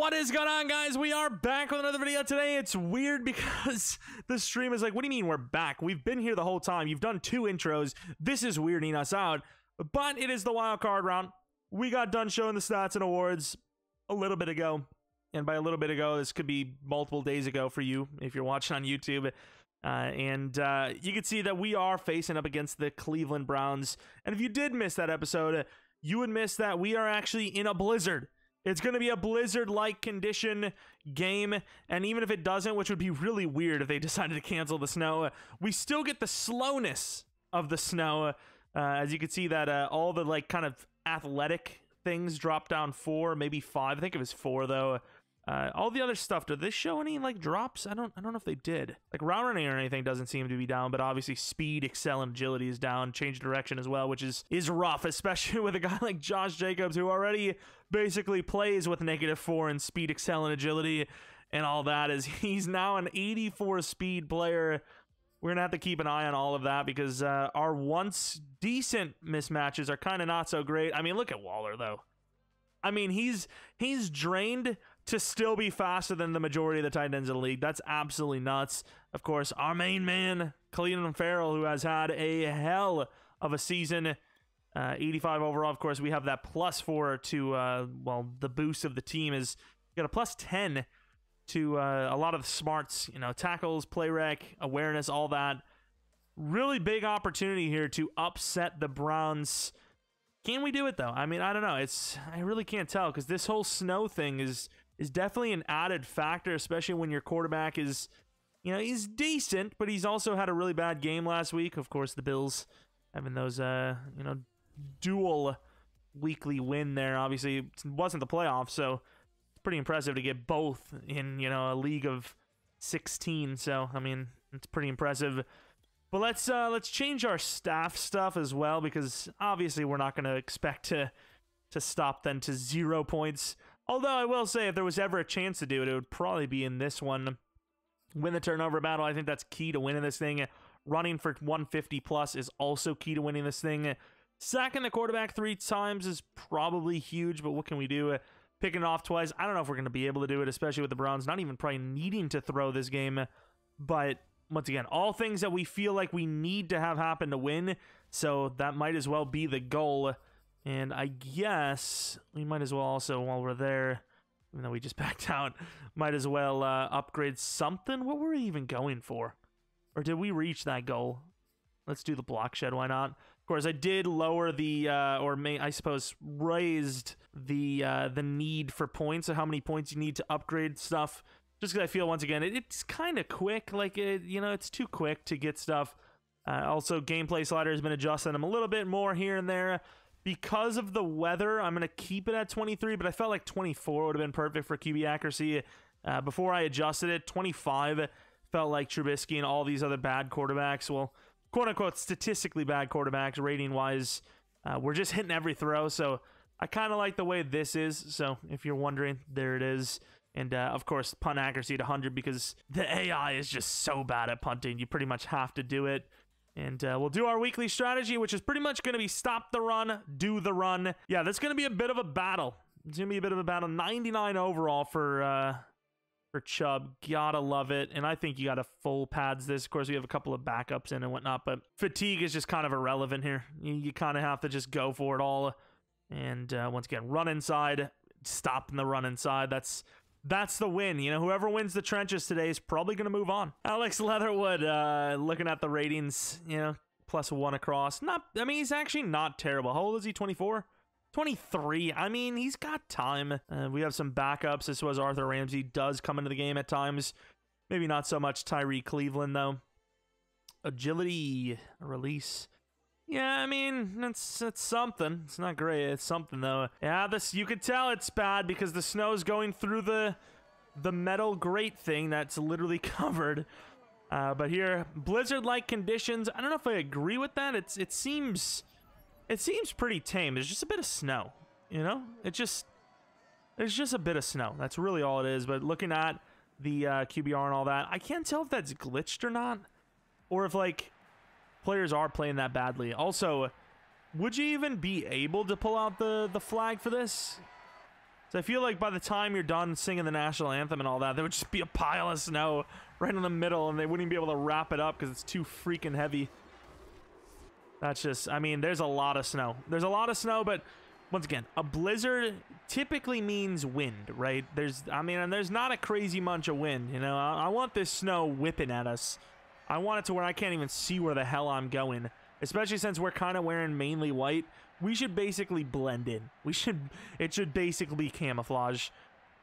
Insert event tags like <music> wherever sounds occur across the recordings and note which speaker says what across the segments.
Speaker 1: What is going on, guys? We are back with another video today. It's weird <laughs> because the stream is like, what do you mean we're back? We've been here the whole time. You've done two intros. This is weirding us out, but it is the wild card round. We got done showing the stats and awards a little bit ago. And by a little bit ago, this could be multiple days ago for you if you're watching on YouTube. Uh, and uh, you can see that we are facing up against the Cleveland Browns. And if you did miss that episode, you would miss that we are actually in a blizzard. It's going to be a blizzard like condition game. And even if it doesn't, which would be really weird if they <laughs> decided to cancel the snow, we still get the slowness of the snow. Uh, as you can see, that uh, all the like kind of athletic things drop down four, maybe five. I think it was four though. Uh, all the other stuff. Did this show any like drops? I don't. I don't know if they did. Like round running or anything doesn't seem to be down, but obviously speed, excel, and agility is down. Change direction as well, which is is rough, <laughs> especially with a guy like Josh Jacobs who already basically plays with negative four in speed, excel, and agility, and all that. Is <laughs> he's now an 84 speed player. We're gonna have to keep an eye on all of that because uh, our once decent mismatches are kind of not so great. I mean, look at Waller though. I mean, he's he's drained to still be faster than the majority of the tight ends in the league. That's absolutely nuts. Of course, our main man, Clelin Ferrell, who has had a hell of a season. Uh, 85 overall. Of course, we have that plus four to, uh, well, the boost of the team is got a plus 10 to uh, a lot of smarts, you know, tackles, play rec, awareness, all that. Really big opportunity here to upset the Browns. Can we do it though? I mean, I don't know. It's I really can't tell because this whole snow thing is is definitely an added factor, especially when your quarterback is, you know, he's decent, but he's also had a really bad game last week. Of course, the Bills having those, uh, you know, dual weekly win there. Obviously, it wasn't the playoffs, so it's pretty impressive to get both in, you know, a league of 16. So, I mean, it's pretty impressive. But let's uh, let's change our staff stuff as well because obviously we're not going to expect to to stop them to zero points. Although I will say, if there was ever a chance to do it, it would probably be in this one. Win the turnover battle. I think that's key to winning this thing. Running for 150 plus is also key to winning this thing. Sacking the quarterback three times is probably huge, but what can we do? Picking it off twice. I don't know if we're going to be able to do it, especially with the Browns not even probably needing to throw this game. But once again, all things that we feel like we need to have happen to win. So that might as well be the goal. And I guess we might as well also, while we're there, even though we just <laughs> backed out, might as well uh, upgrade something. What were we even going for? Or did we reach that goal? Let's do the block shed. Why not? Of course, I did lower the, uh, or may I suppose raised the uh, the need for points. So how many points you need to upgrade stuff. Just because I feel once again it, it's kind of quick. Like it, you know, it's too quick to get stuff. Uh, also, gameplay slider has been adjusting them a little bit more here and there because of the weather, I'm going to keep it at 23, but I felt like 24 would have been perfect for QB accuracy. Uh, before I adjusted it, 25 felt like Trubisky and all these other bad quarterbacks. Well, quote unquote, statistically bad quarterbacks, rating wise, uh, we're just hitting every throw. So I kind of like the way this is. So if you're wondering, there it is. And uh, of course, punt accuracy at 100 because the AI is just so bad at punting. You pretty much have to do it. And uh, we'll do our weekly strategy, which is pretty much going to be stop the run, do the run. Yeah, that's going to be a bit of a battle. It's going to be a bit of a battle. 99 overall for uh, for Chubb. Gotta love it. And I think you got to full pads this. Of course, we have a couple of backups in and whatnot, but fatigue is just kind of irrelevant here. You, you kind of have to just go for it all. And uh, once again, run inside, stop in the run inside. That's that's the win. You know, whoever wins the trenches today is probably going to move on. Alex Leatherwood, uh, looking at the ratings, you know, plus one across. Not, I mean, he's actually not terrible. How old is he? 24? 23. I mean, he's got time. Uh, we have some backups. This was Arthur Ramsey does come into the game at times. Maybe not so much Tyree Cleveland, though. Agility, release. Yeah, I mean, it's it's something. It's not great. It's something though. Yeah, this you could tell it's bad because the snow's going through the the metal grate thing that's literally <laughs> covered. Uh, but here, blizzard-like conditions. I don't know if I agree with that. It's it seems it seems pretty tame. There's just a bit of snow. You know, it just there's just a bit of snow. That's really all it is. But looking at the uh, QBR and all that, I can't tell if that's glitched or not, or if like players are playing that badly. Also, would you even be able to pull out the, the flag for this? So I feel like by the time you're done singing the national anthem and all that, there would just be a pile of snow right in the middle, and they wouldn't be able to wrap it up because it's too freaking heavy. That's just, I mean, there's a lot of snow. There's a lot of snow, but once again, a blizzard typically means wind, right? There's, I mean, and there's not a crazy bunch of wind, you know? I, I want this snow whipping at us. I want it to where I can't even see where the hell I'm going, especially since we're kind of wearing mainly white. We should basically blend in. We should, it should basically camouflage.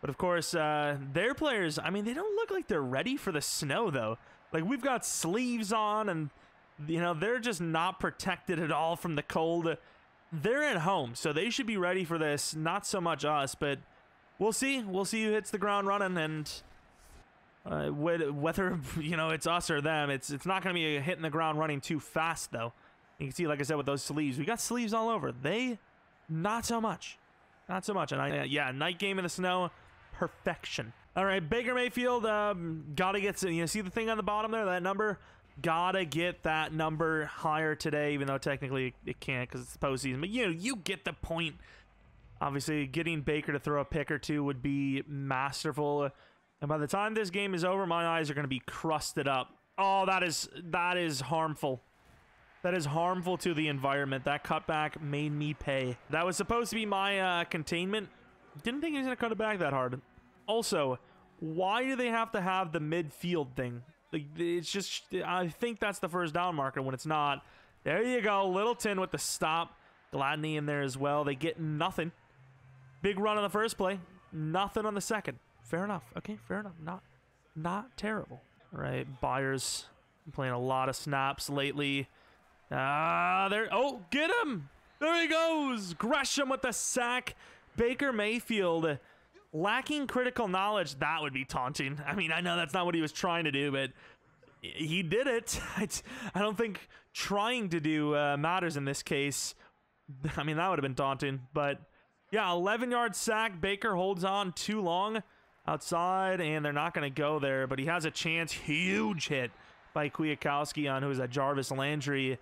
Speaker 1: But of course, uh, their players, I mean, they don't look like they're ready for the snow, though. Like, we've got sleeves on, and, you know, they're just not protected at all from the cold they're at home, so they should be ready for this. Not so much us, but we'll see. We'll see who hits the ground running, and uh, whether <laughs> you know it's us or them, it's it's not going to be hitting the ground running too fast though. You can see, like I said, with those sleeves, we got sleeves all over. They, not so much, not so much. And I, yeah, night game in the snow, perfection. All right, Baker Mayfield, um, gotta get. You know, see the thing on the bottom there, that number gotta get that number higher today, even though technically it can't because it's postseason. But you know, you get the point. Obviously, getting Baker to throw a pick or two would be masterful. And by the time this game is over, my eyes are going to be crusted up. Oh, that is that is harmful. That is harmful to the environment. That cutback made me pay. That was supposed to be my uh, containment. Didn't think he was going to cut it back that hard. Also, why do they have to have the midfield thing? Like it's just I think that's the first down marker when it's not. There you go, Littleton with the stop. Gladney in there as well. They get nothing. Big run on the first play, nothing on the second. Fair enough. Okay, fair enough. Not not terrible. All right, Byers playing a lot of snaps lately. Ah, there. Oh, get him! There he goes. Gresham with the sack. Baker Mayfield lacking critical knowledge, that would be taunting. I mean, I know that's not what he was trying to do, but he did it. <laughs> I don't think trying to do uh, matters in this case. <laughs> I mean, that would have been daunting, but yeah, 11 yard sack. Baker holds on too long outside, and they're not going to go there, but he has a chance. Huge hit by Kwiatkoski on who's at Jarvis Landry.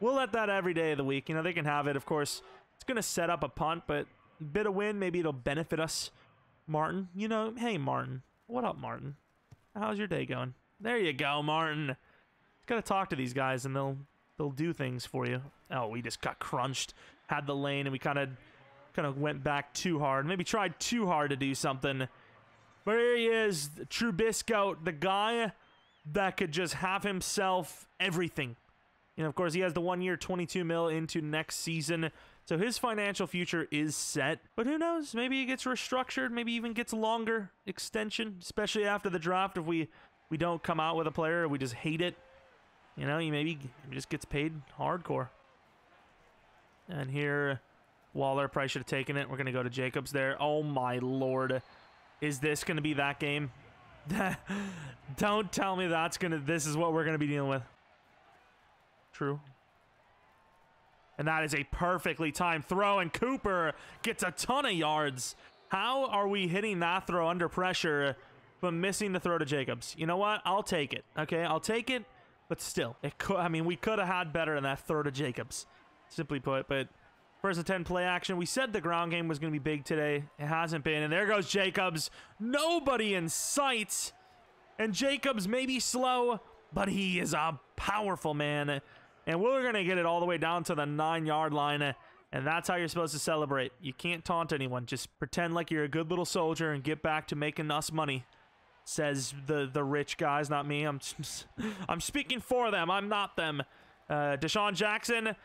Speaker 1: We'll let that every day of the week. You know, they can have it. Of course, it's going to set up a punt, but a bit of win, maybe it'll benefit us Martin. You know, hey, Martin. What up, Martin? How's your day going? There you go, Martin. Gotta talk to these guys and they'll they'll do things for you. Oh, we just got crunched. Had the lane and we kind of kind of went back too hard. Maybe tried too hard to do something. But here he is, Trubisky, the guy that could just have himself everything. Know, of course, he has the one year, 22 mil into next season. So his financial future is set, but who knows? Maybe he gets restructured, maybe even gets longer extension, especially after the draft if we we don't come out with a player we just hate it. You know, he maybe just gets paid hardcore. And here Waller probably should have taken it. We're going to go to Jacobs there. Oh my lord. Is this going to be that game? <laughs> don't tell me that's going to this is what we're going to be dealing with. True. And that is a perfectly timed throw, and Cooper gets a ton of yards. How are we hitting that throw under pressure, but missing the throw to Jacobs? You know what? I'll take it. Okay, I'll take it. But still, it could. I mean, we could have had better than that throw to Jacobs, simply put. But first and 10 play action. We said the ground game was going to be big today. It hasn't been. And there goes Jacobs. Nobody in sight. And Jacobs may be slow, but he is a powerful man. And we're going to get it all the way down to the nine yard line. And that's how you're supposed to celebrate. You can't taunt anyone. Just pretend like you're a good little soldier and get back to making us money. Says the the rich guys, not me. I'm <laughs> I'm speaking for them. I'm not them. Uh, DeSean Jackson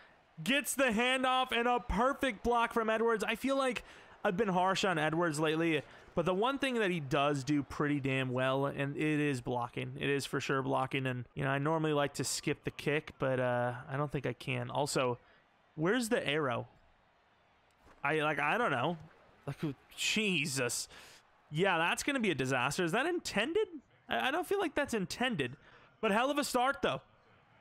Speaker 1: gets the handoff and a perfect block from Edwards. I feel like I've been harsh on Edwards lately. But the one thing that he does do pretty damn well, and it is blocking. It is for sure blocking. And, you know, I normally like to skip the kick, but uh, I don't think I can. Also, where's the arrow? I, like, I don't know. Like, Jesus. Yeah, that's going to be a disaster. Is that intended? I, I don't feel like that's intended. But hell of a start, though,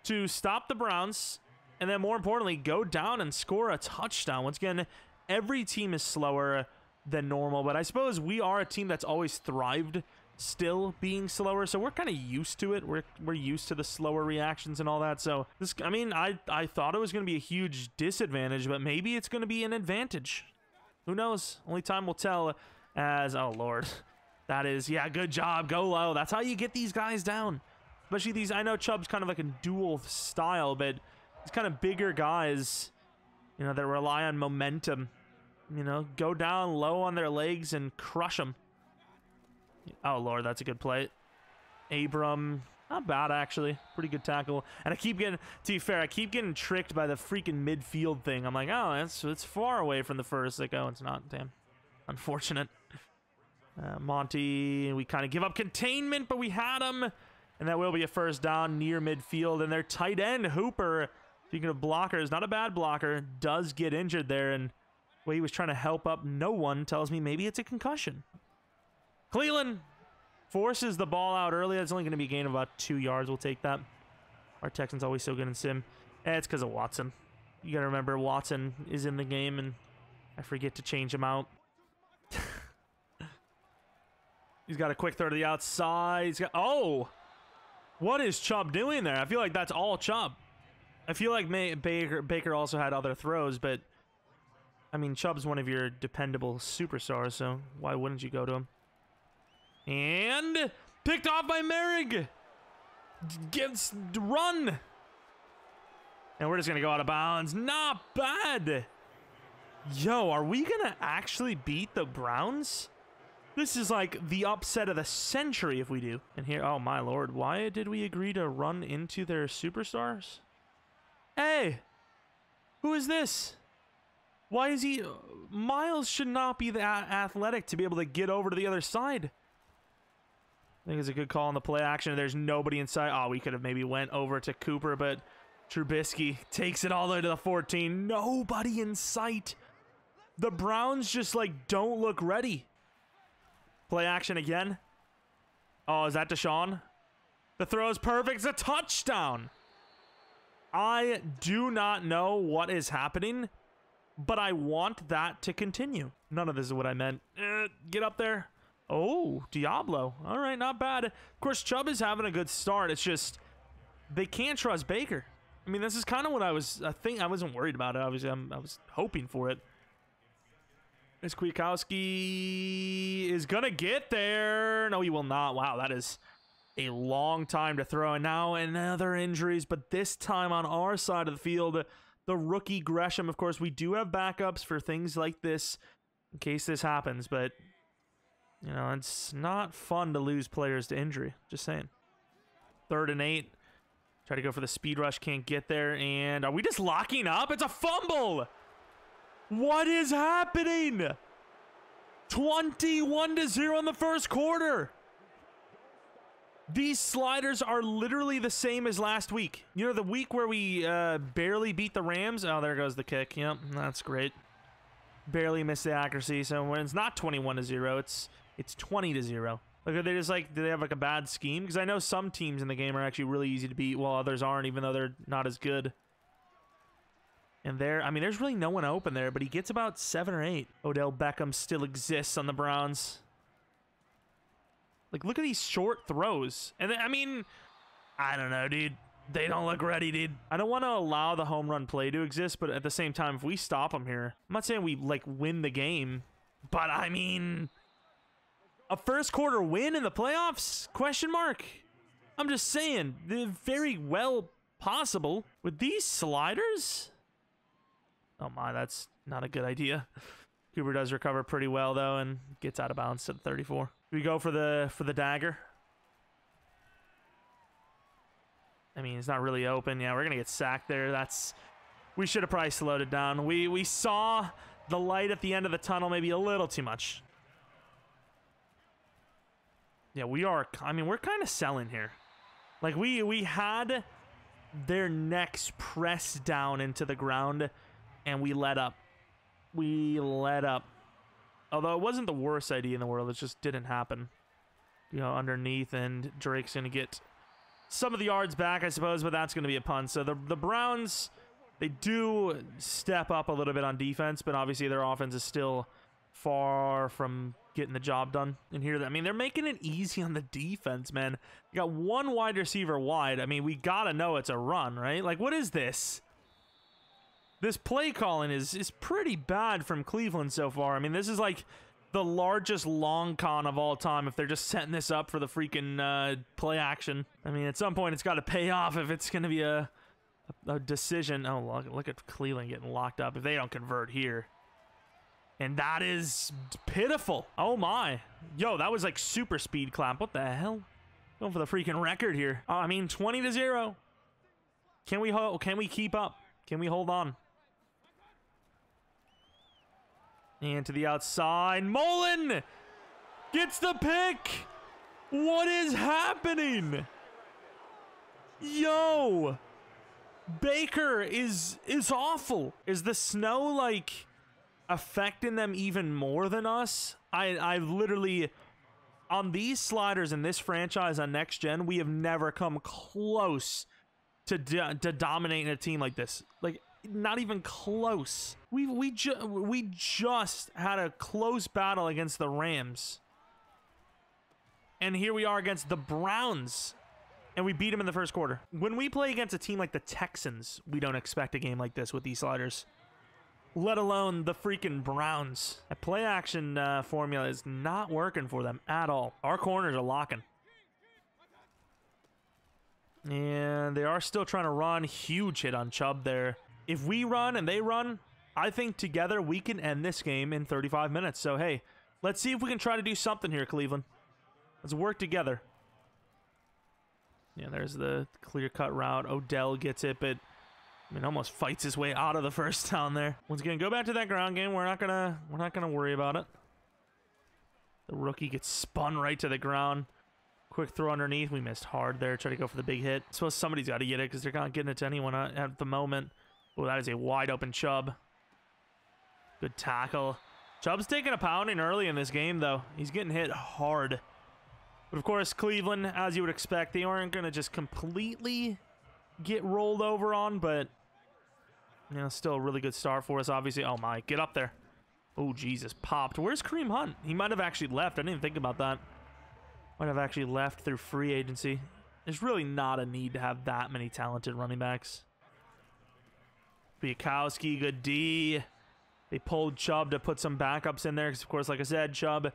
Speaker 1: to stop the Browns. And then more importantly, go down and score a touchdown. Once again, every team is slower than normal. But I suppose we are a team that's always thrived still being slower so we're kind of used to it we're we're used to the slower reactions and all that so this i mean i i thought it was going to be a huge disadvantage but maybe it's going to be an advantage who knows only time will tell as oh lord, <laughs> that is yeah, good job, go low. That's how you get these guys down. Especially these. I know Chubb's kind of like a dual style, but these kind of bigger guys, you know, that rely on momentum. You know, go down low on their legs and crush them. Oh lord, that's a good play. Abram, not bad actually, pretty good tackle. And I keep getting, to be fair, I keep getting tricked by the freaking midfield thing. I'm like, oh, it's it's far away from the first. Like, oh, it's not. Damn, unfortunate. Uh, Monty, we kind of give up containment, but we had him. And that will be a first down near midfield. And their tight end, Hooper, speaking of blockers, not a bad blocker, does get injured there. And way he was trying to help up no one tells me maybe it's a concussion. Cleveland forces the ball out early. That's only going to be a gain of about two yards. We'll take that. Our Texans always so good in sim. Eh, it's because of Watson. You got to remember Watson is in the game, and I forget to change him out. <laughs> He's got a quick throw to the outside. He's got oh, what is Chubb doing there? I feel like that's all Chubb. I feel like May, Baker Baker also had other throws, but I mean Chubb's one of your dependable superstars, so why wouldn't you go to him? And picked off by Merrick. Gets run. And we're just to go out of bounds. Not bad. Yo, are we to actually beat the Browns? This is like the upset of the century if we do. And here, oh my lord, why did we agree to run into their superstars? Hey, who is this? Why is he... Uh, Myles should not be that athletic to be able to get over to the other side. I think it's a good call on the play action. There's nobody inside. Oh, we could have maybe went over to Cooper, but Trubisky takes it all the way to the 14. Nobody in sight. The Browns just, like, don't look ready. Play action again. Oh, is that DeSean? The throw is perfect. It's a touchdown. I do not know what is happening, but I want that to continue. None of this is what I meant. Uh, get up there. Oh, Diablo. All right, not bad. Of course, Chubb is having a good start. It's just they can't trust Baker. I mean, this is kind of what I was. I think I wasn't worried about it. Obviously, I'm, I was hoping for it. Is Kwiatkoski is gonna get there. No, he will not. Wow, that is a long time to throw. And now another injuries, but this time on our side of the field, the rookie Gresham. Of course, we do have backups for things like this in case this happens, but you know, it's not fun to lose players to injury. Just saying. Third and eight. Try to go for the speed rush. Can't get there. And are we just locking up? It's a fumble. What is happening? 21 to 0 in the first quarter. These sliders are literally the same as last week. You know, the week where we uh, barely beat the Rams? Oh, there goes the kick. Yep, that's great. Barely missed the accuracy. So when it's not 21 to 0, it's it's 20 to 0. Like, are they just like, do they have like a bad scheme? Because I know some teams in the game are actually really easy to beat while others aren't, even though they're not as good. And there, I mean, there's really no one open there, but he gets about seven or eight. Odell Beckham still exists on the Browns. Like, look at these short throws. And I mean, I don't know, dude. They don't look ready, dude. I don't want to allow the home run play to exist, but at the same time, if we stop them here, I'm not saying we, like, win the game, but I mean, a first quarter win in the playoffs? Question mark. I'm just saying, they're very well possible. With these sliders? Oh my, that's not a good idea. <laughs> Cooper does recover pretty well though and gets out of bounds to the 34. We go for the for the dagger? I mean, it's not really open. Yeah, we're gonna get sacked there. That's we should have probably slowed it down. We we saw the light at the end of the tunnel maybe a little too much. Yeah, we are. I mean, we're kind of selling here. Like we we had their necks pressed down into the ground, and we let up. We let up. Although it wasn't the worst idea in the world, it just didn't happen. You know, underneath, and Drake's gonna get some of the yards back, I suppose, but that's gonna be a punt. So the the Browns, they do step up a little bit on defense, but obviously their offense is still far from getting the job done in here. I mean, they're making it easy on the defense, man. You got one wide receiver wide. I mean, we gotta know it's a run, right? Like, what is this? This play calling is is pretty bad from Cleveland so far. I mean, this is like the largest long con of all time if they're just setting this up for the freaking uh, play action. I mean, at some point it's got to pay off if it's going to be a, a, a decision. Oh, look, look at Cleveland getting locked up if they don't convert here. And that is pitiful. Oh my. Yo, that was like super speed clap. What the hell? Going for the freaking record here. Oh, I mean, 20 to 0. Can we can we keep up? Can we hold on? And to the outside. Mullen gets the pick. What is happening? Yo. Baker is is awful. Is the snow like affecting them even more than us? I I literally on these sliders in this franchise on next gen, we have never come close to to dominating a team like this. Like not even close. We we ju we just had a close battle against the Rams. And here we are against the Browns. And we beat them in the first quarter. When we play against a team like the Texans, we don't expect a game like this with these sliders. Let alone the freaking Browns. A play action uh, formula is not working for them at all. Our corners are locking. And they are still trying to run. Huge hit on Chubb there. If we run and they run, I think together we can end this game in 35 minutes. So, hey, let's see if we can try to do something here, Cleveland. Let's work together. Yeah, there's the clear-cut route. Odell gets it, but I mean, almost fights his way out of the first down there. Once again, go back to that ground game. We're not gonna we're not gonna worry about it. The rookie gets spun right to the ground. Quick throw underneath. We missed hard there. Try to go for the big hit. I suppose somebody's got to get it because they're not getting it to anyone at the moment. Oh, that is a wide open Chubb. Good tackle. Chubb's taking a pounding early in this game, though. He's getting hit hard. But of course, Cleveland, as you would expect, they aren't going to just completely get rolled over on, but you know, still a really good start for us, obviously. Oh my, get up there. Oh, Jesus, popped. Where's Kareem Hunt? He might have actually left. I didn't even think about that. Might have actually left through free agency. There's really not a need to have that many talented running backs. Biakowski, good D. They pulled Chubb to put some backups in there because, of course, like I said, Chubb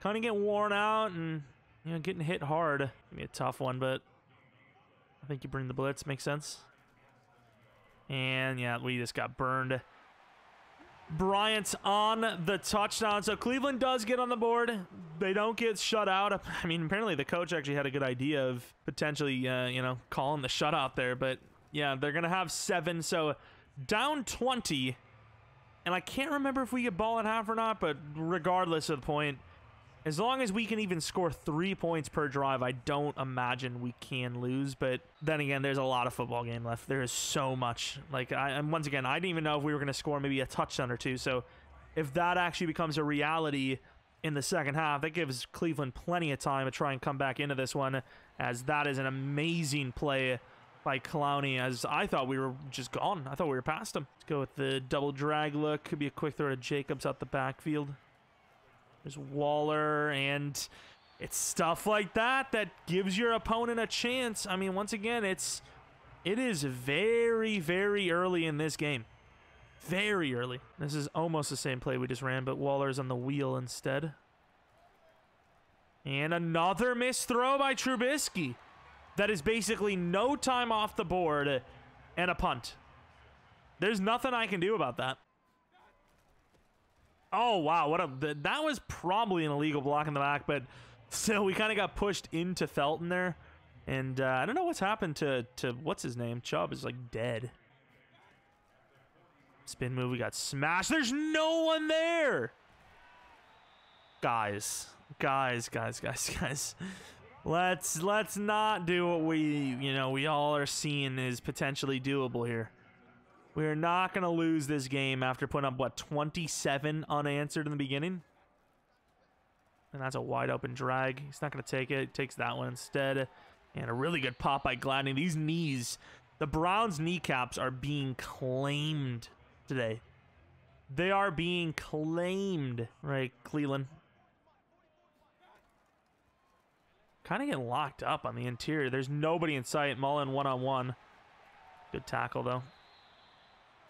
Speaker 1: kind of getting worn out and, you know, getting hit hard. Gonna be a tough one, but I think you bring the blitz. Makes sense. And, yeah, we just got burned. Bryant's on the touchdown. So Cleveland does get on the board. They don't get shut out. <laughs> I mean, apparently the coach actually had a good idea of potentially, uh, you know, calling the shutout there. But, yeah, they're going to have seven. So down 20. And I can't remember if we get ball at half or not, but regardless of the point, as long as we can even score three points per drive, I don't imagine we can lose. But then again, there's a lot of football game left. There is so much. Like, I, and once again, I didn't even know if we were going to score maybe a touchdown or two. So if that actually becomes a reality in the second half, that gives Cleveland plenty of time to try and come back into this one, as that is an amazing play by Clowney as I thought we were just gone. I thought we were past him. Let's go with the double drag look. Could be a quick throw to Jacobs out the backfield. There's Waller and it's stuff like that that gives your opponent a chance. I mean, once again, it's it is very, very early in this game. Very early. This is almost the same play we just ran, but Waller's on the wheel instead. And another missed throw by Trubisky that is basically no time off the board and a punt. There's nothing I can do about that. Oh, wow. What a That was probably an illegal block in the back, but <laughs> still, we kind of got pushed into Felton there. And uh, I don't know what's happened to, to, what's his name? Chubb is like dead. Spin move, we got smashed. There's no one there. Guys, guys, guys, guys, <laughs> guys. Let's let's not do what we you know we all are seeing is potentially doable here. We're not gonna lose this game after putting up what 27 unanswered in the beginning. And that's a wide open drag. He's not gonna take it. He takes that one instead. And a really good pop by Gladney. These knees, the Browns' kneecaps are being claimed today. They are being claimed, right, Cleveland? Kind of getting locked up on the interior. There's nobody in sight. Mullen one-on-one. Good tackle, though.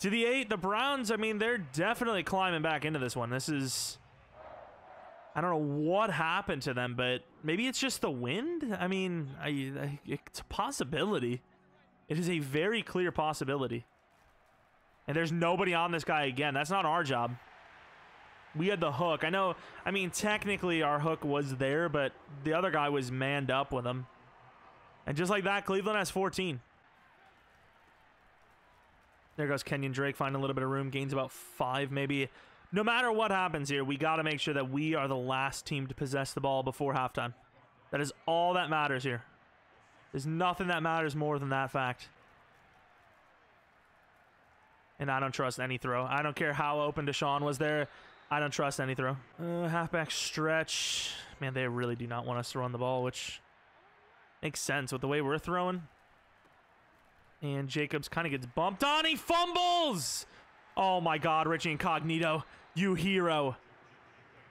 Speaker 1: To the eight, the Browns, I mean, they're definitely climbing back into this one. This is... I don't know what happened to them, but maybe it's just the wind. I mean, I, I, it's a possibility. It is a very clear possibility. And there's nobody on this guy again. That's not our job. We had the hook. I know, I mean, technically our hook was there, but the other guy was manned up with him. And just like that, Cleveland has 14. There goes Kenyon Drake, finding a little bit of room, gains about five maybe. No matter what happens here, we got to make sure that we are the last team to possess the ball before halftime. That is all that matters here. There's nothing that matters more than that fact. And I don't trust any throw. I don't care how open DeSean was there. I don't trust any throw. Uh, halfback stretch. Man, they really do not want us to run the ball, which makes sense with the way we're throwing. And Jacobs kind of gets bumped on. He fumbles! Oh my god, Richie Incognito. You hero.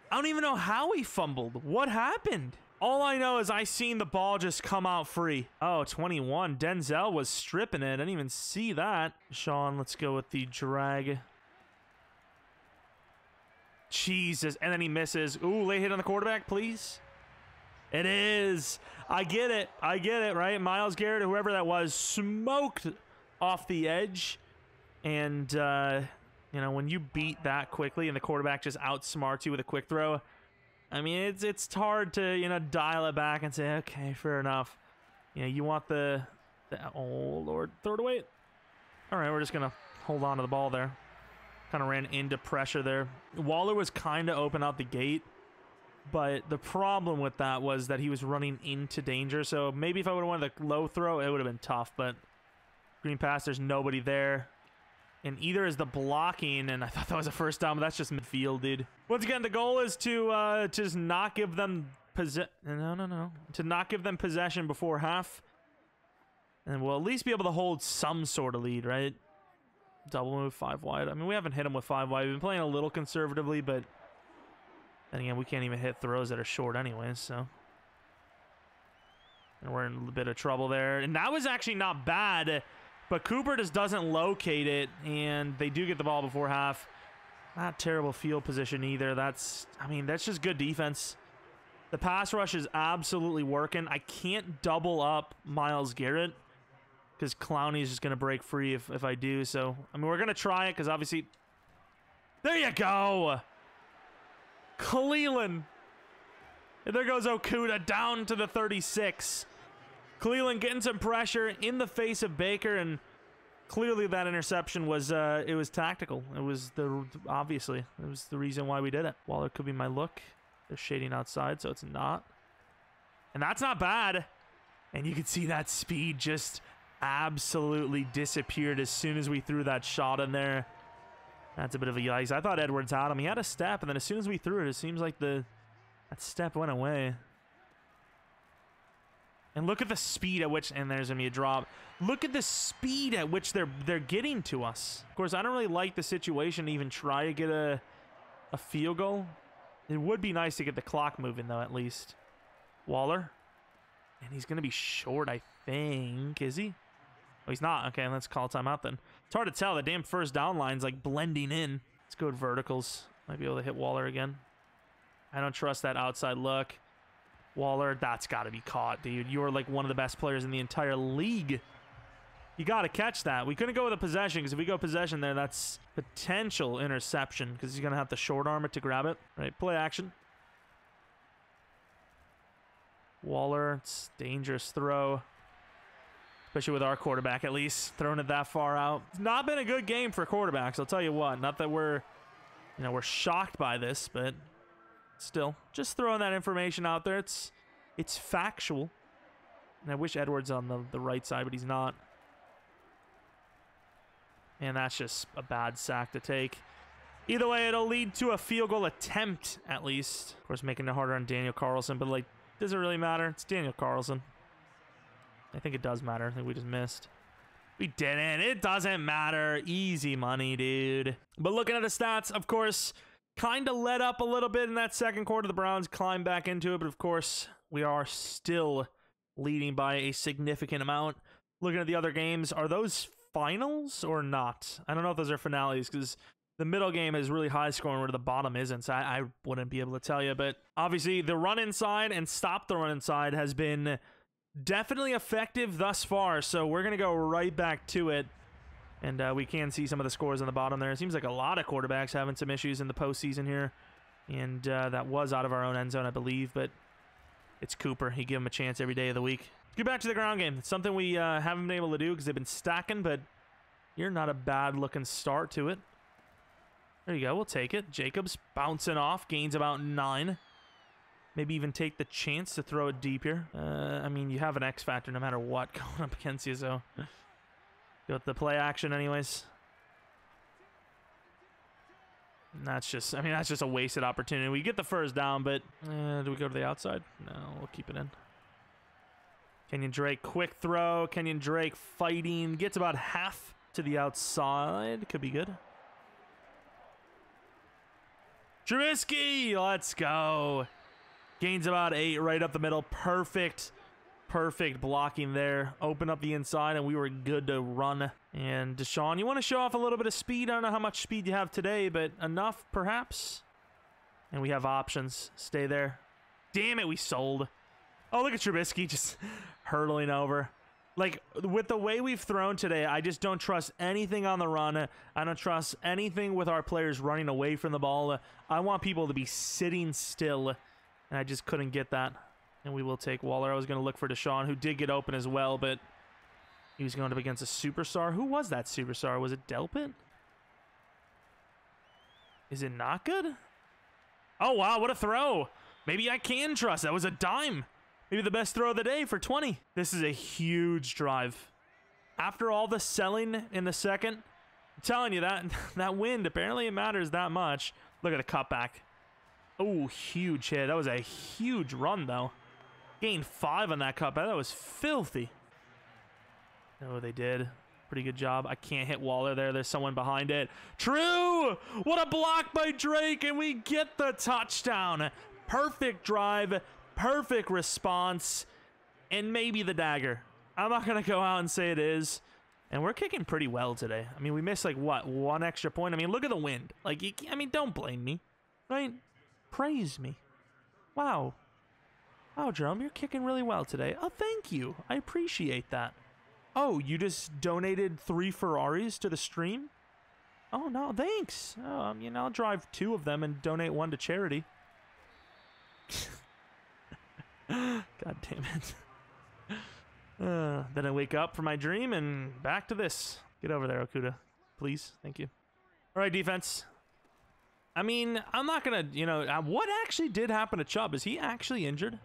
Speaker 1: I don't even know how he fumbled. What happened? All I know is I seen the ball just come out free. Oh, 21. Denzel was stripping it. I didn't even see that. Sean, let's go with the drag. Jesus. And then he misses. Ooh, late hit on the quarterback, please. It is. I get it. I get it, right? Myles Garrett, whoever that was, smoked off the edge. And, uh, you know, when you beat that quickly and the quarterback just outsmarts you with a quick throw, I mean, it's it's hard to, you know, dial it back and say, okay, fair enough. You know, you want the, the oh, Lord, throw it away. All right, we're just going to hold on to the ball there. Kind of ran into pressure there. Waller was kind of open out the gate. But the problem with that was that he was running into danger. So maybe if I would have wanted the low throw, it would have been tough. But green pass, there's nobody there. And either is the blocking, and I thought that was a first down, but that's just midfield, dude. Once again, the goal is to uh, just not give them possession. No, no, no. To not give them possession before half. And we'll at least be able to hold some sort of lead, right? Double move, five wide. I mean, we haven't hit them with five wide. We've been playing a little conservatively, but then again, we can't even hit throws that are short anyways, so. And we're in a bit of trouble there. And that was actually not bad, but Cooper just doesn't locate it, and they do get the ball before half. Not terrible field position either. That's, I mean, that's just good defense. The pass rush is absolutely working. I can't double up Myles Garrett because Clowney is just going to break free if, if I do. So, I mean, we're going to try it because obviously... There you go! Clelin. And there goes Okudah down to the 36. Clelin getting some pressure in the face of Baker, and clearly that interception was uh, it was tactical. It was the obviously it was the reason why we did it. While it could be my look, they're shading outside, so it's not. And that's not bad. And you can see that speed just absolutely disappeared as soon as we threw that shot in there. That's a bit of a yikes. I thought Edwards had him. He had a step, and then as soon as we threw it, it seems like the that step went away. And look at the speed at which, and there's gonna be a drop. Look at the speed at which they're they're getting to us. Of course, I don't really like the situation to even try to get a a field goal. It would be nice to get the clock moving though, at least. Waller, and he's gonna be short, I think. Is he? Oh, he's not. Okay, let's call timeout then. It's hard to tell. The damn first down line's like blending in. Let's go with verticals. Might be able to hit Waller again. I don't trust that outside look. Waller, that's got to be caught, dude. You're like one of the best players in the entire league. You got to catch that. We couldn't go with a possession because if we go possession there, that's potential interception because he's going to have to short arm it to grab it. Right, play action. Waller, it's dangerous throw especially with our quarterback at least throwing it that far out. It's not been a good game for quarterbacks. I'll tell you what. Not that we're, you know, we're shocked by this, but still, just throwing that information out there. It's it's factual. And I wish Edwards on the the right side, but he's not. And that's just a bad sack to take. Either way, it'll lead to a field goal attempt, at least. Of course, making it harder on Daniel Carlson, but, like, doesn't really matter. It's Daniel Carlson. I think it does matter. I think we just missed. We didn't. It doesn't matter. Easy money, dude. But looking at the stats, of course, kind of let up a little bit in that second quarter. The Browns climbed back into it, but of course, we are still leading by a significant amount. Looking at the other games, are those finals or not? I don't know if those are finales because the middle game is really high scoring where the bottom isn't. So I, I wouldn't be able to tell you. But obviously, the run inside and stop the run inside has been definitely effective thus far. So we're going to go right back to it. And uh, we can see some of the scores on the bottom there. It seems like a lot of quarterbacks having some issues in the postseason here. And uh, that was out of our own end zone, I believe. But it's Cooper. He give him a chance every day of the week. Get back to the ground game. It's something we uh, haven't been able to do because they've been stacking, but you're not a bad looking start to it. There you go. We'll take it. Jacobs bouncing off. Gains about nine. Maybe even take the chance to throw it deep here. Uh, I mean, you have an X factor no matter what <laughs> going up against you, so... Got the play action anyways. And that's just, I mean, that's just a wasted opportunity. We get the first down, but uh, do we go to the outside? No, we'll keep it in. Kenyon Drake, quick throw. Kenyon Drake fighting. Gets about half to the outside. Could be good. Trubisky, let's go. Gains about eight right up the middle. Perfect, perfect blocking there. Open up the inside, and we were good to run. And DeSean, you want to show off a little bit of speed? I don't know how much speed you have today, but enough, perhaps? And we have options. Stay there. Damn it, we sold. Oh, look at Trubisky just <laughs> hurtling over. Like, with the way we've thrown today, I just don't trust anything on the run. I don't trust anything with our players running away from the ball. I want people to be sitting still, and I just couldn't get that. And we will take Waller. I was going to look for DeSean, who did get open as well, but he was going up against a superstar. Who was that superstar? Was it Delpit? Is it not good? Oh, wow, what a throw. Maybe I can trust. That was a dime. Maybe the best throw of the day for 20. This is a huge drive. After all the selling in the second, I'm telling you that <laughs> that wind apparently it matters that much. Look at the cutback. Oh, huge hit. That was a huge run though. Gained five on that cutback. That was filthy. Oh, they did. Pretty good job. I can't hit Waller there. There's someone behind it. True! What a block by Drake, and we get the touchdown. Perfect drive perfect response, and maybe the dagger. I'm not going to go out and say it is. And we're kicking pretty well today. I mean, we missed like what one extra point. I mean, look at the wind. Like, you, I mean, don't blame me, right? Praise me. Wow, wow, Jerome, you're kicking really well today. Oh, thank you. I appreciate that. Oh, you just donated three Ferraris to the stream? Oh no, thanks. Oh, I mean, I'll drive two of them and donate one to charity. <laughs> God damn it. <laughs> Uh, then I wake up from my dream and back to this. Get over there, Okudah. Please. Thank you. All right, defense. I mean, I'm not going to, you know, uh, what actually did happen to Chubb? Is he actually injured?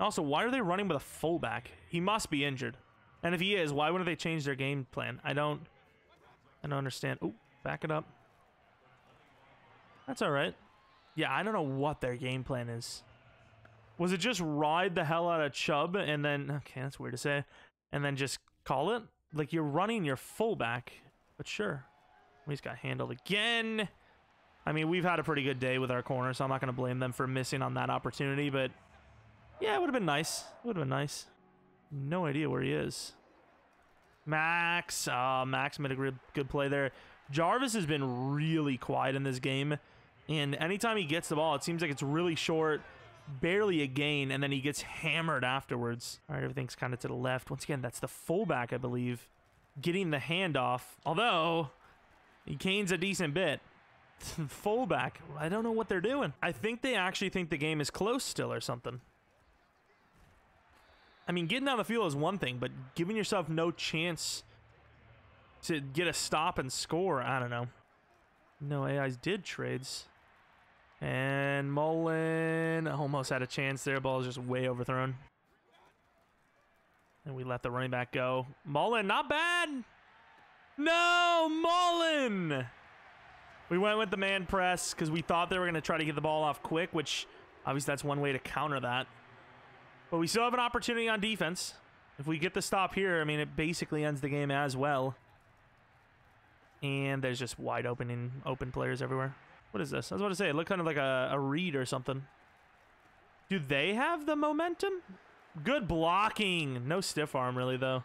Speaker 1: Also, why are they running with a fullback? He must be injured. And if he is, why wouldn't they change their game plan? I don't, I don't understand. Oh, back it up. That's all right. Yeah, I don't know what their game plan is. Was it just ride the hell out of Chubb and then okay, that's weird to say, and then just call it? Like you're running your fullback, but sure. We just got handled again. I mean, we've had a pretty good day with our corner, so I'm not going to blame them for missing on that opportunity, but yeah, it would have been nice. It would have been nice. No idea where he is. Max. Uh, Max made a good play there. Jarvis has been really quiet in this game, and anytime he gets the ball, it seems like it's really short barely a gain, and then he gets hammered afterwards. All right, everything's kind of to the left. Once again, that's the fullback, I believe, getting the handoff. Although, he gains a decent bit. <laughs> fullback, I don't know what they're doing. I think they actually think the game is close still or something. I mean, getting down the field is one thing, but giving yourself no chance to get a stop and score, I don't know. No AIs did trades. And Mullen almost had a chance there. Ball is just way overthrown. And we let the running back go. Mullen, not bad. No, Mullen. We went with the man press because we thought they were going to try to get the ball off quick, which obviously that's one way to counter that. But we still have an opportunity on defense. If we get the stop here, I mean, it basically ends the game as well. And there's just wide open and open players everywhere. What is this? I was about to say, it looked kind of like a, a read or something. Do they have the momentum? Good blocking. No stiff arm, really, though.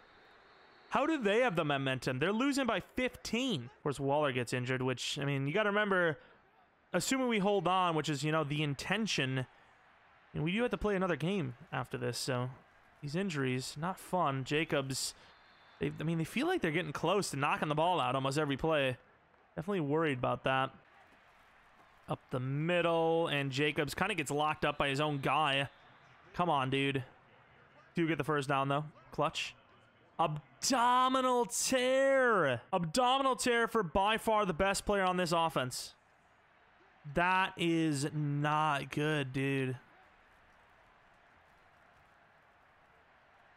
Speaker 1: How do they have the momentum? They're losing by 15. Of course, Waller gets injured, which, I mean, you got to remember, assuming we hold on, which is, you know, the intention, and we do have to play another game after this, so these injuries, not fun. Jacobs, they, I mean, they feel like they're getting close to knocking the ball out almost every play. Definitely worried about that. Up the middle, and Jacobs kind of gets locked up by his own guy. Come on, dude. Do get the first down, though. Clutch. Abdominal tear. Abdominal tear for by far the best player on this offense. That is not good, dude.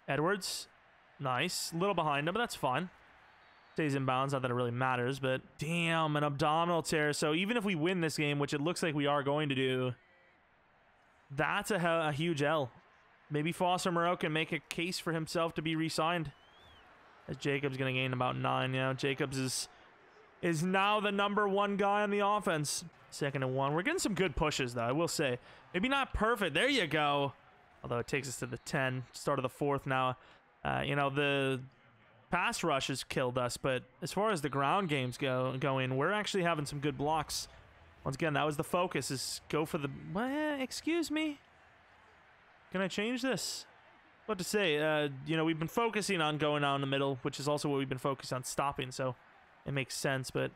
Speaker 1: Edwards. Nice. A little behind him, but that's fine. Stays in bounds. Not that it really matters, but damn, an abdominal tear. So even if we win this game, which it looks like we are going to do, that's a, a huge L. Maybe Foster Moreau can make a case for himself to be re-signed. As Jacobs going to gain about nine. You know, Jacobs is is now the number one guy on the offense. Second and one. We're getting some good pushes, though, I will say. Maybe not perfect. There you go. Although it takes us to the 10. Start of the fourth now. Uh, you know, the pass rush has killed us, but as far as the ground games go going, we're actually having some good blocks. Once again, that was the focus, is go for the... Well, excuse me? Can I change this? What to say? Uh, you know, we've been focusing on going down the middle, which is also what we've been focused on stopping, so it makes sense, but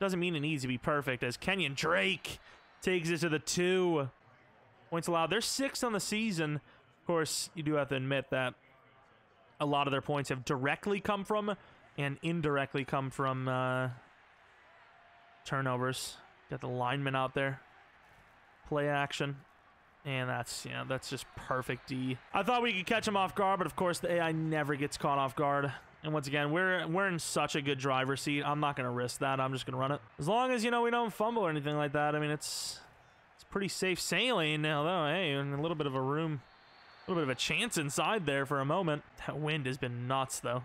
Speaker 1: doesn't mean it needs to be perfect, as Kenyon Drake takes it to the two. Points allowed. They're sixth on the season. Of course, you do have to admit that a lot of their points have directly come from and indirectly come from uh, turnovers. Got the lineman out there. Play action. And that's, yeah, that's just perfect D. I thought we could catch him off guard, but of course the AI never gets caught off guard. And once again, we're we're in such a good driver seat. I'm not going to risk that. I'm just going to run it. As long as, you know, we don't fumble or anything like that. I mean, it's it's pretty safe sailing. Although, hey, in a little bit of a room, a little bit of a chance inside there for a moment. That wind has been nuts, though.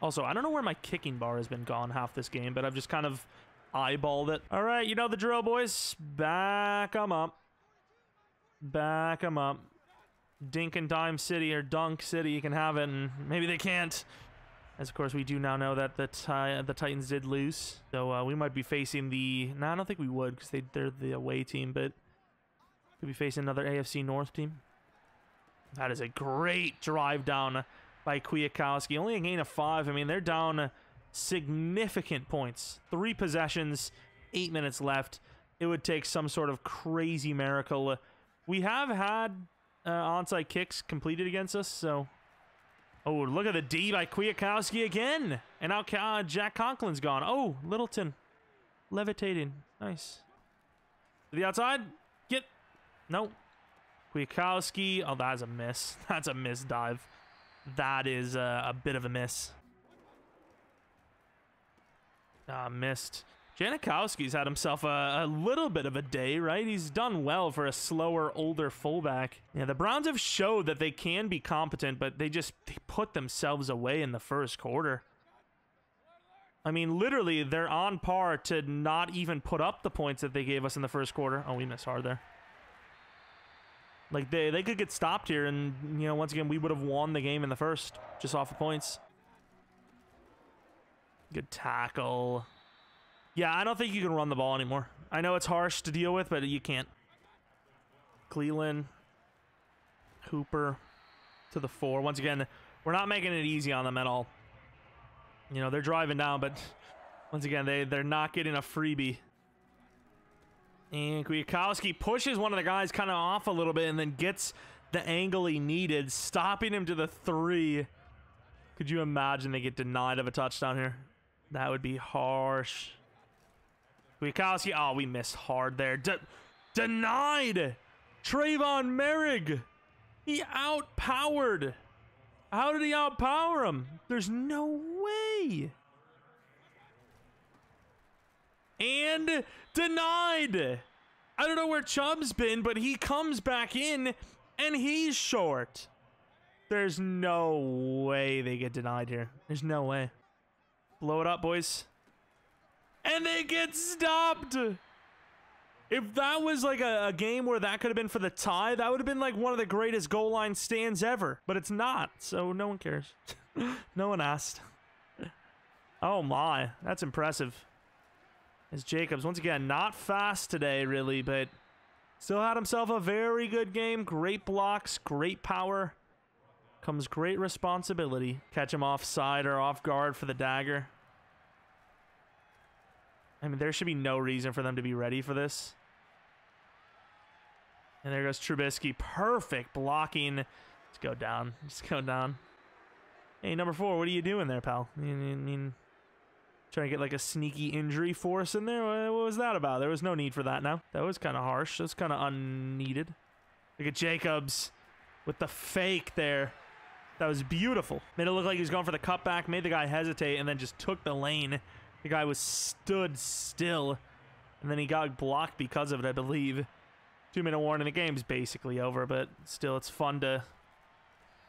Speaker 1: Also, I don't know where my kicking bar has been gone half this game, but I've just kind of eyeballed it. All right, you know the drill, boys. Back them up. Back them up. Dink and Dime City or Dunk City, you can have it, and maybe they can't. As of course we do now know that the the Titans did lose, so uh, we might be facing the. No, I don't think we would because they they're the away team, but could be facing another AFC North team. That is a great drive down by Kwiatkoski. Only a gain of five. I mean, they're down significant points. Three possessions, eight minutes left. It would take some sort of crazy miracle. We have had uh, onside kicks completed against us, so... Oh, look at the D by Kwiatkoski again! And now uh, Jack Conklin's gone. Oh, Littleton. Levitating. Nice. To the outside. Get. Nope. Kwiatkoski. Oh, that's a miss. <laughs> That's a miss dive. That is uh, a bit of a miss. Ah, missed. Janikowski's had himself a, a, little bit of a day, right? He's done well for a slower, older fullback. Yeah, the Browns have showed that they can be competent, but they just they put themselves away in the first quarter. I mean, literally, they're on par to not even put up the points that they gave us in the first quarter. Oh, we missed hard there. Like, they, they could get stopped here, and, you know, once again, we would have won the game in the first, just off the points. Good tackle. Yeah, I don't think you can run the ball anymore. I know it's harsh to deal with, but you can't. Clelin, Hooper to the four. Once again, we're not making it easy on them at all. You know, they're driving down, but once again, they, they're not getting a freebie. And Kwiatkoski pushes one of the guys kind of off a little bit and then gets the angle he needed, stopping him to the three. Could you imagine they get denied of a touchdown here? That would be harsh. Kwiatkoski. Oh, we missed hard there. De denied. Trevon Moehrig. He outpowered. How did he outpower him? There's no way. And denied. I don't know where Chubb's been, but he comes back in and he's short. There's no way they get denied here. There's no way. Blow it up, boys and they get stopped. If that was like a, a, game where that could have been for the tie, that would have been like one of the greatest goal line stands ever. But it's not, so no one cares. <laughs> no one asked. Oh my, that's impressive. As Jacobs, once again, not fast today, really, but still had himself a very good game. Great blocks, great power. Comes great responsibility. Catch him offside or off guard for the dagger. I mean, there should be no reason for them to be ready for this. And there goes Trubisky. Perfect blocking. Let's go down. <laughs> Just go down. Hey, number four, what are you doing there, pal? I mean, trying to get like a sneaky injury force in there? What was that about? There was no need for that now. That was kind of harsh. That was kind of unneeded. Look at Jacobs with the fake there. That was beautiful. Made it look like he was going for the cutback, made the guy hesitate, and then just took the lane. The guy was stood still, and then he got blocked because of it, I believe. Two minute warning. The game's basically over, but still, it's fun to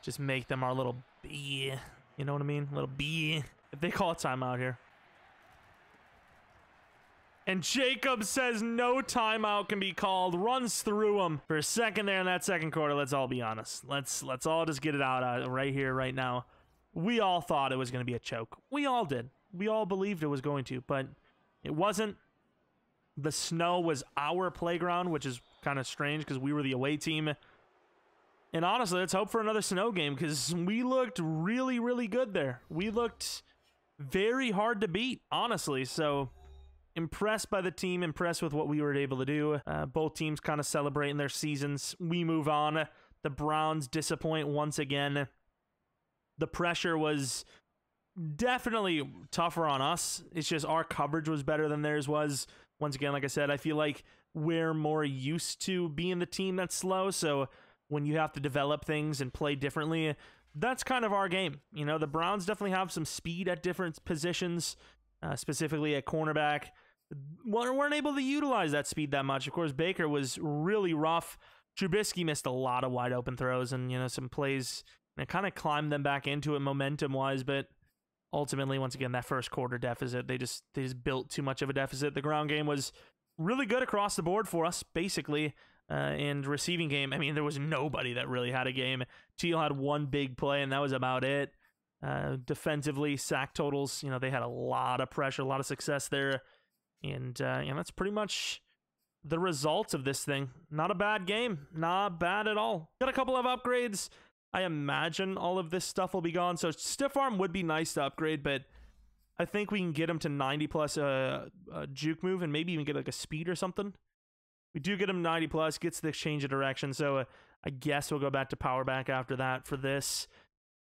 Speaker 1: just make them our little bee. You know what I mean? Little bee. If they call a timeout here. And Jacob says no timeout can be called. Runs through him for a second there in that second quarter. Let's all be honest. Let's let's all just get it out uh, right here, right now. We all thought it was going to be a choke. We all did. We all believed it was going to, but it wasn't. The snow was our playground, which is kind of strange because we were the away team. And honestly, let's hope for another snow game because we looked really, really good there. We looked very hard to beat, honestly. So impressed by the team, impressed with what we were able to do. Uh, both teams kind of celebrating their seasons. We move on. The Browns disappoint once again. The pressure was definitely tougher on us. It's just our coverage was better than theirs was. Once again, like I said, I feel like we're more used to being the team that's slow. So when you have to develop things and play differently, that's kind of our game. You know, the Browns definitely have some speed at different positions, uh, specifically at cornerback. Weren't able to utilize that speed that much. Of course, Baker was really rough. Trubisky missed a lot of wide open throws and, you know, some plays and kind of climbed them back into it momentum wise, but ultimately, once again, that first quarter deficit, they just they just built too much of a deficit. The ground game was really good across the board for us, basically. Uh, and receiving game, I mean, there was nobody that really had a game. Teal had one big play, and that was about it. Uh, defensively, sack totals, you know, they had a lot of pressure, a lot of success there. And, uh, and that's pretty much the results of this thing. Not a bad game. Not bad at all. Got a couple of upgrades. I imagine all of this stuff will be gone. So stiff arm would be nice to upgrade, but I think we can get him to 90 plus a, a juke move and maybe even get like a speed or something. We do get him 90 plus, gets the change of direction. So uh, I guess we'll go back to power back after that for this.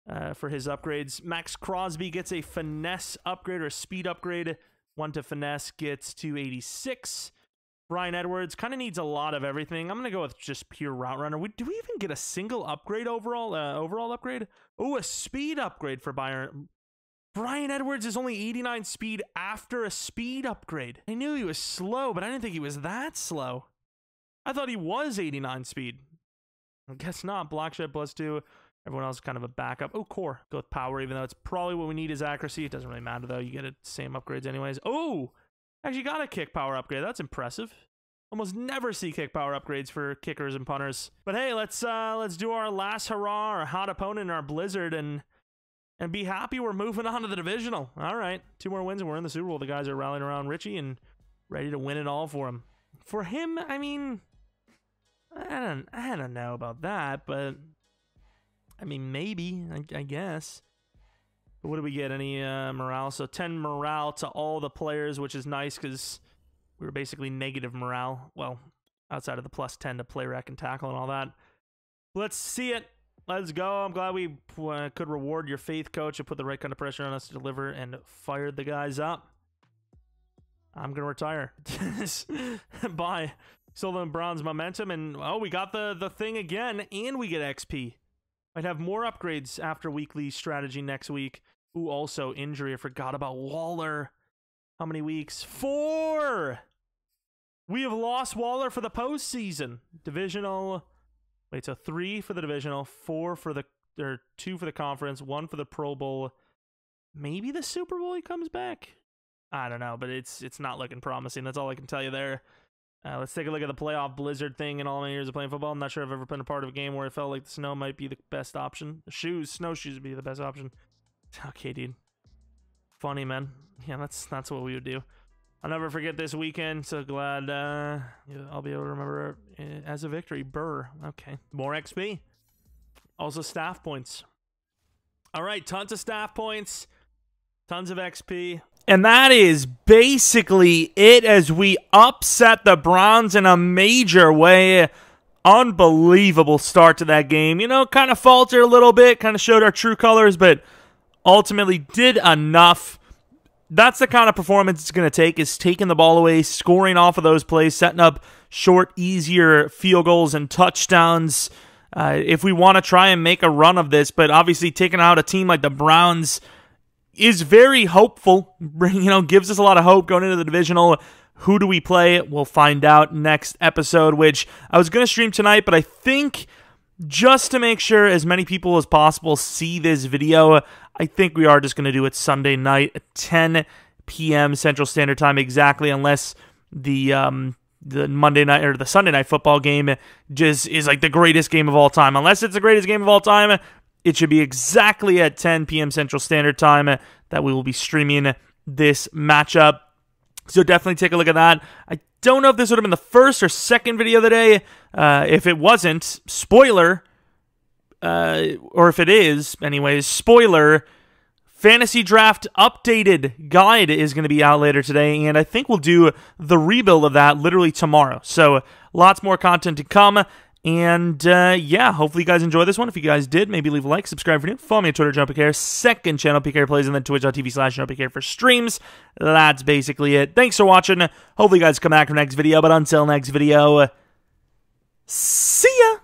Speaker 1: Uh, for his upgrades, Maxx Crosby gets a finesse upgrade or speed upgrade. One to finesse gets to 86. Bryan Edwards kind of needs a lot of everything. I'm gonna go with just pure route runner. We, do we even get a single upgrade overall? Uh, overall upgrade? Oh, a speed upgrade for Byron. Bryan Edwards is only 89 speed after a speed upgrade. I knew he was slow, but I didn't think he was that slow. I thought he was 89 speed. I guess not. Block shed plus two. Everyone else is kind of a backup. Oh, core. Go with power, even though it's probably what we need is accuracy. It doesn't really matter, though. You get it same upgrades anyways. Oh, actually got a kick power upgrade. That's impressive. Almost never see kick power upgrades for kickers and punters. But hey, let's uh let's do our last hurrah, our hot opponent our blizzard, and and be happy we're moving <laughs> on to the divisional. All right, two more wins and we're in the Super Bowl. The guys are rallying around Richie and ready to win it all for him. For him, I mean, I don't, I don't know about that, but I mean, maybe I, I guess. What do we get? Any uh, morale? So ten morale to all the players, which is nice because we were basically negative morale. Well, outside of the plus ten to play rec and tackle and all that. Let's see it. Let's go. I'm glad we uh, could reward your faith coach and put the right kind of pressure on us to deliver and fired the guys up. I'm going to retire. <laughs> Bye. Sullivan bronze momentum. And oh, we got the, the thing again, and we get XP. Might have more upgrades after weekly strategy next week. Ooh, also injury. I forgot about Waller. How many weeks? Four! We have lost Waller for the postseason. Divisional Wait, so three for the divisional, four for the or two for the conference, one for the Pro Bowl. Maybe the Super Bowl he comes back. I don't know, but it's it's not looking promising. That's all I can tell you there. Uh, let's take a look at the playoff blizzard thing in all my years of playing football. I'm not sure I've ever been a part of a game where it felt like the snow might be the best option. Shoes, snowshoes would be the best option. <laughs> Okay, dude. Funny, man. Yeah, that's that's what we would do. I'll never forget this weekend. So glad uh, I'll be able to remember it as a victory. Burr. Okay. More XP. Also staff points. All right, tons of staff points, tons of XP. And that is basically it as we upset the Browns in a major way. Unbelievable start to that game. You know, kind of faltered a little bit, kind of showed our true colors, but ultimately did enough. That's the kind of performance it's going to take is taking the ball away, scoring off of those plays, setting up short, easier field goals and touchdowns. Uh, if we want to try and make a run of this, but obviously taking out a team like the Browns is very hopeful. <laughs> You know, gives us a lot of hope going into the divisional. Who do we play? We'll find out next episode, which I was going to stream tonight, but I think just to make sure as many people as possible see this video, I think we are just going to do it Sunday night at 10 p.m. Central Standard Time exactly, unless the um, the Monday night or the Sunday night football game just is like the greatest game of all time. Unless it's the greatest game of all time, it should be exactly at 10 p.m. Central Standard Time that we will be streaming this matchup. So definitely take a look at that. I don't know if this would have been the first or second video of the day. Uh, if it wasn't, spoiler, uh, or if it is, anyways, spoiler. Fantasy Draft Updated Guide is going to be out later today, and I think we'll do the rebuild of that literally tomorrow. So lots more content to come. And uh, yeah, hopefully you guys enjoy this one. If you guys did, maybe leave a like, subscribe for new, follow me on Twitter, Jeromepkr, second channel, PK Plays, and then twitch.tv slash Jeromepkr for streams. That's basically it. Thanks for watching. Hopefully you guys come back for next video, but until next video, see ya!